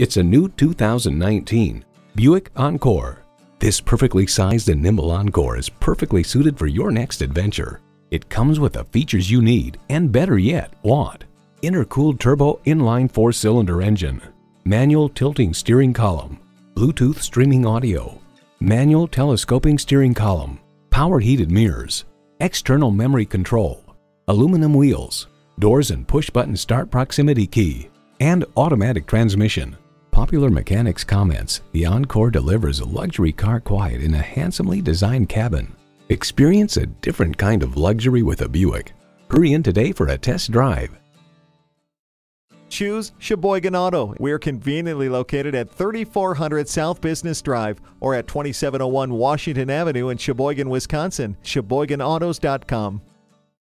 It's a new 2019 Buick Encore. This perfectly sized and nimble Encore is perfectly suited for your next adventure. It comes with the features you need and better yet, want. Intercooled turbo inline four-cylinder engine, manual tilting steering column, Bluetooth streaming audio, manual telescoping steering column, power heated mirrors, external memory control, aluminum wheels, doors and push-button start proximity key, and automatic transmission. Popular Mechanics comments, the Encore delivers a luxury car quiet in a handsomely designed cabin. Experience a different kind of luxury with a Buick. Hurry in today for a test drive. Choose Sheboygan Auto. We're conveniently located at 3400 South Business Drive or at 2701 Washington Avenue in Sheboygan, Wisconsin. SheboyganAutos.com.